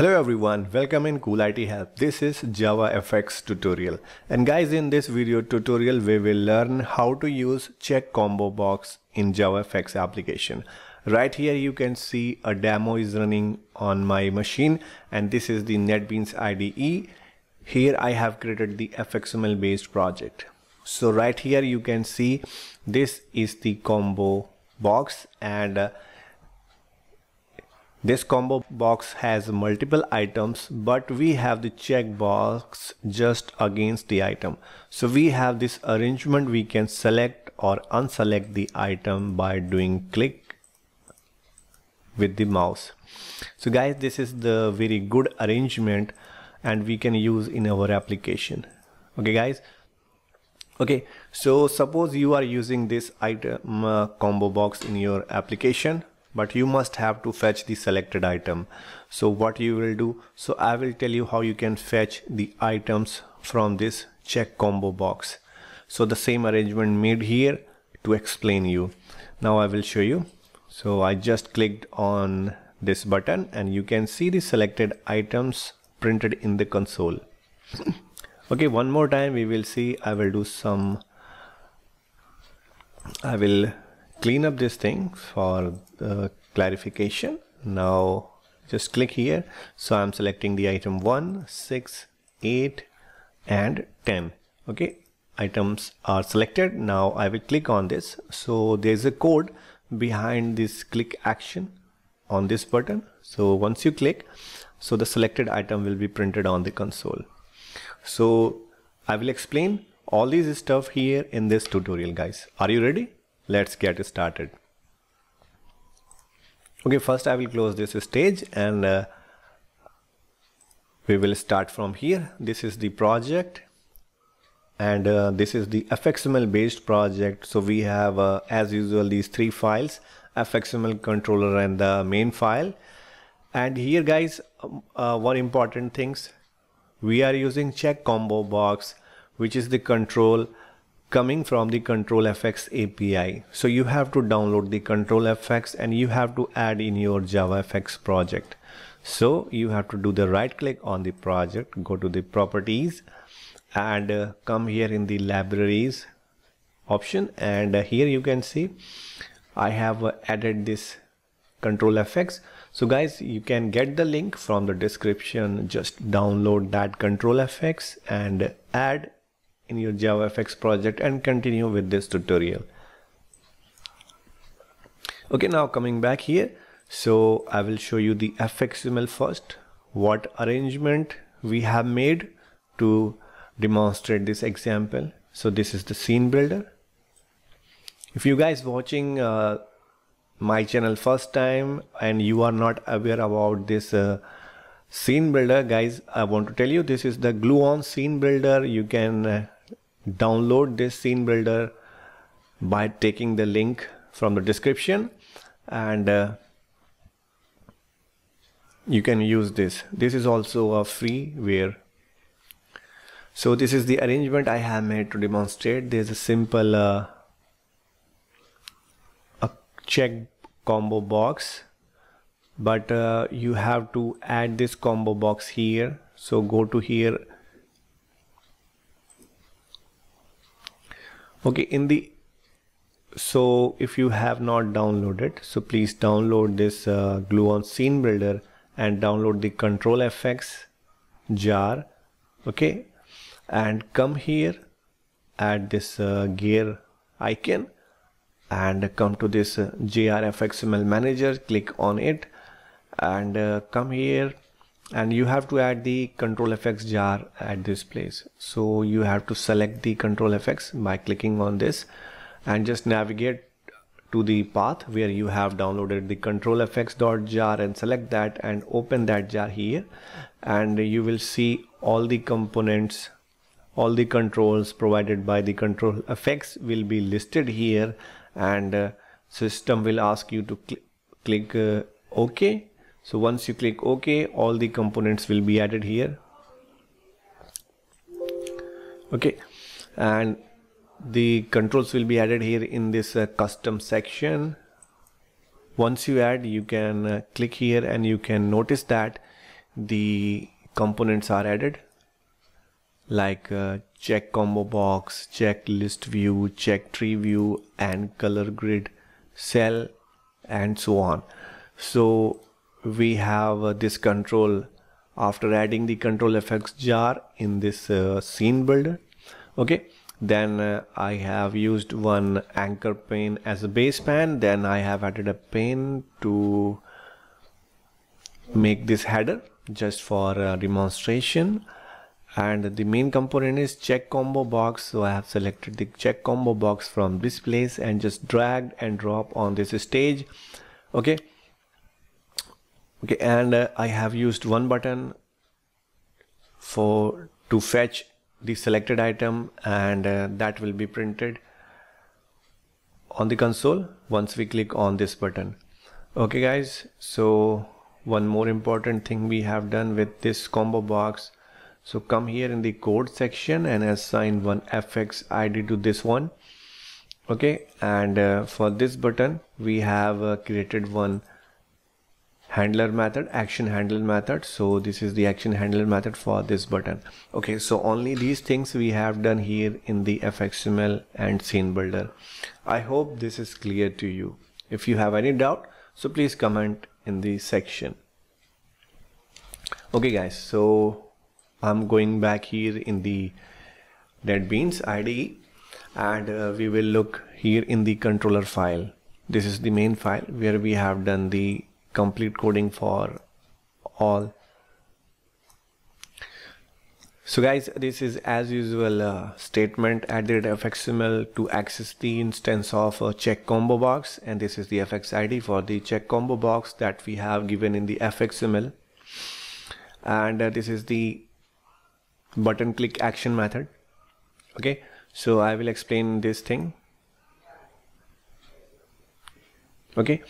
Hello everyone, welcome in Cool IT Help. This is JavaFX tutorial. And guys, in this video tutorial, we will learn how to use check combo box in JavaFX application. Right here, you can see a demo is running on my machine and this is the NetBeans IDE. Here I have created the FXML based project. So right here, you can see this is the combo box and uh, this combo box has multiple items, but we have the checkbox just against the item. So we have this arrangement. We can select or unselect the item by doing click with the mouse. So guys, this is the very good arrangement and we can use in our application. Okay guys. Okay, so suppose you are using this item uh, combo box in your application but you must have to fetch the selected item. So what you will do? So I will tell you how you can fetch the items from this check combo box. So the same arrangement made here to explain you. Now I will show you. So I just clicked on this button and you can see the selected items printed in the console. Okay one more time we will see. I will do some I will clean up this thing for clarification. Now just click here. So I'm selecting the item 1 6 8 and 10 okay items are selected. Now I will click on this. So there's a code behind this click action on this button. So once you click so the selected item will be printed on the console. So I will explain all these stuff here in this tutorial guys. Are you ready let's get started. Okay first I will close this stage and uh, we will start from here. This is the project and uh, this is the fxml based project. So we have uh, as usual these three files fxml controller and the main file. And here guys um, uh, one important things. We are using check combo box which is the control coming from the controlfx API. So you have to download the controlfx and you have to add in your JavaFX project. So you have to do the right click on the project, go to the properties and uh, come here in the libraries option and uh, here you can see I have uh, added this controlfx so guys you can get the link from the description just download that controlfx and add in your JavaFX project and continue with this tutorial. Okay, now coming back here. So I will show you the FXML first, what arrangement we have made to demonstrate this example. So this is the scene builder. If you guys watching uh, my channel first time and you are not aware about this uh, scene builder guys i want to tell you this is the Gluon scene builder you can uh, download this scene builder by taking the link from the description and uh, you can use this. This is also a freeware. So this is the arrangement I have made to demonstrate. There's a simple uh, a check combo box but uh, you have to add this combo box here. So go to here okay in the so if you have not downloaded so please download this uh, Gluon scene builder and download the controlfx jar okay? And come here add this uh, gear icon and come to this uh, JAR/FXML manager click on it and uh, come here and you have to add the controlfx jar at this place. So you have to select the control controlfx by clicking on this and just navigate to the path where you have downloaded the control controlfx.jar and select that and open that jar here. And you will see all the components all the controls provided by the control controlfx will be listed here. And uh, system will ask you to cl click uh, ok so once you click ok all the components will be added here. Okay and the controls will be added here in this uh, custom section. Once you add you can uh, click here and you can notice that the components are added. Like uh, check combo box check list view check tree view and color grid cell and so on. So we have this control after adding the controlfx jar in this uh, scene builder. Okay? Then uh, I have used one anchor pane as a base pane then I have added a pane to make this header just for uh, demonstration. And the main component is check combo box. So I have selected the check combo box from this place and just dragged and drop on this stage. Okay okay and uh, I have used one button for to fetch the selected item and uh, that will be printed on the console once we click on this button. Okay guys so one more important thing we have done with this combo box. So come here in the code section and assign one fx id to this one. Okay and uh, for this button we have uh, created one handler method action handler method. So this is the action handler method for this button. Okay so only these things we have done here in the fxml and scene builder. I hope this is clear to you. If you have any doubt so please comment in the section. Okay guys so I'm going back here in the NetBeans IDE and uh, we will look here in the controller file. This is the main file where we have done the complete coding for all. So guys, this is as usual uh, statement added fxml to access the instance of a check combo box. And this is the fx id for the check combo box that we have given in the fxml and uh, this is the button click action method. Okay so I will explain this thing. Okay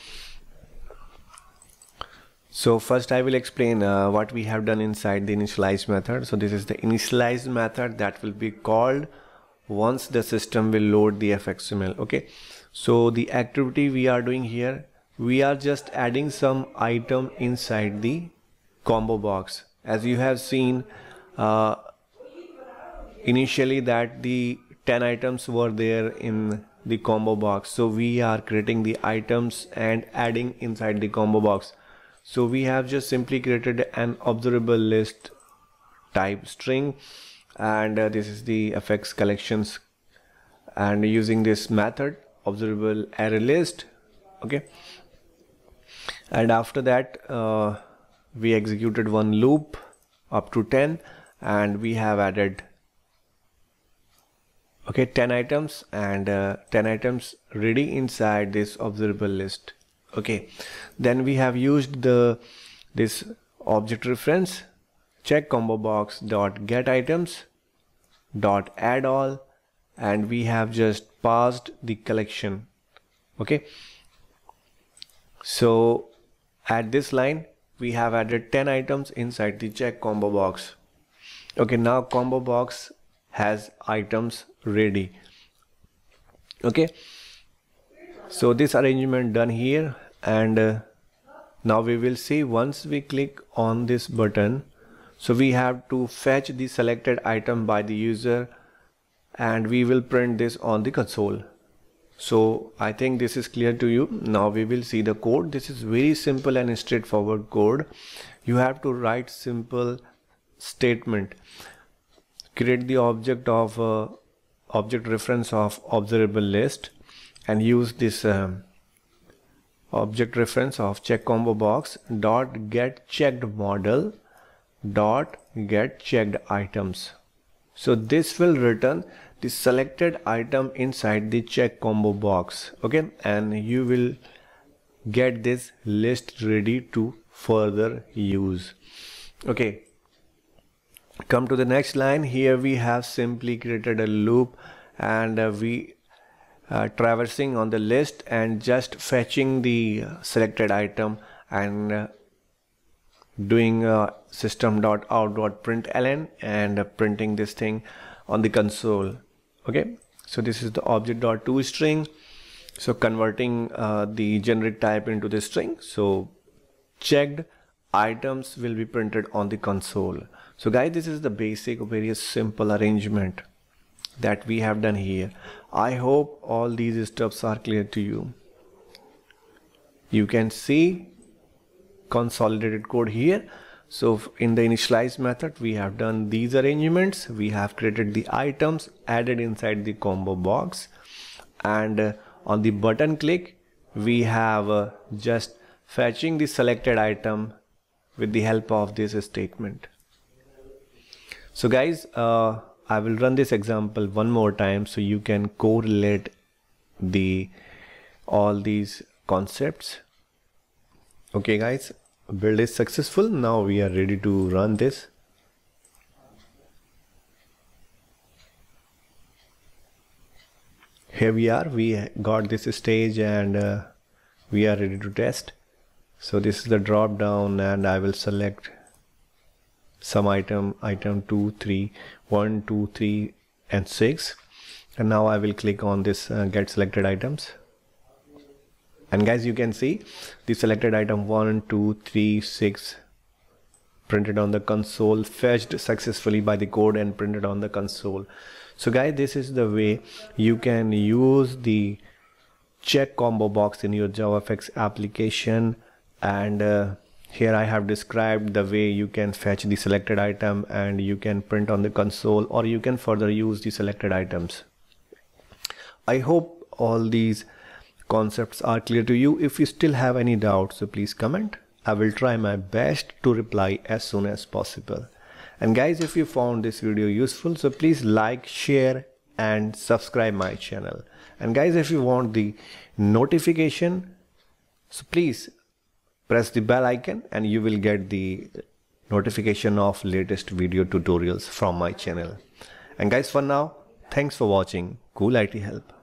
so first I will explain uh, what we have done inside the initialize method. So this is the initialize method that will be called once the system will load the fxml okay? So the activity we are doing here we are just adding some item inside the combo box. As you have seen uh, initially that the 10 items were there in the combo box. So we are creating the items and adding inside the combo box so we have just simply created an observable list type string and uh, this is the fx collections and using this method observable array list okay? And after that uh, we executed one loop up to 10 and we have added okay 10 items and uh, 10 items ready inside this observable list okay. Then we have used the this object reference check combo box dot get items dot add all and we have just passed the collection. Okay. So at this line we have added 10 items inside the check combo box. Okay now combo box has items ready. Okay so this arrangement done here and uh, now we will see once we click on this button so we have to fetch the selected item by the user and we will print this on the console. So I think this is clear to you. Now we will see the code. This is very simple and straightforward code. You have to write simple statement. Create the object of uh, object reference of observable list and use this um, object reference of check combo box dot get checked model dot get checked items. So this will return the selected item inside the check combo box okay? And you will get this list ready to further use okay? Come to the next line. Here we have simply created a loop and uh, we uh, traversing on the list and just fetching the selected item and doing uh, doing uh, system.out.println and uh, printing this thing on the console. Okay? So this is the object.to string. So converting uh, the generic type into the string. So checked items will be printed on the console. So guys this is the basic very simple arrangement that we have done here. I hope all these steps are clear to you. You can see consolidated code here. So in the initialize method we have done these arrangements. We have created the items added inside the combo box. And uh, on the button click we have uh, just fetching the selected item with the help of this statement. So guys uh, I will run this example one more time so you can correlate the all these concepts. Okay guys build is successful. Now we are ready to run this. Here we are. We got this stage and uh, we are ready to test. So this is the drop down and I will select some item item 2 3 1 2 3 and 6 and now I will click on this uh, get selected items. And guys you can see the selected item 1 2 3 6 printed on the console fetched successfully by the code and printed on the console. So guys this is the way you can use the check combo box in your javafx application and uh, here I have described the way you can fetch the selected item and you can print on the console or you can further use the selected items. I hope all these concepts are clear to you. If you still have any doubts, so please comment. I will try my best to reply as soon as possible. And guys, if you found this video useful, so please like, share and subscribe my channel. And guys, if you want the notification, so please press the bell icon and you will get the notification of latest video tutorials from my channel. And guys for now thanks for watching. Cool IT help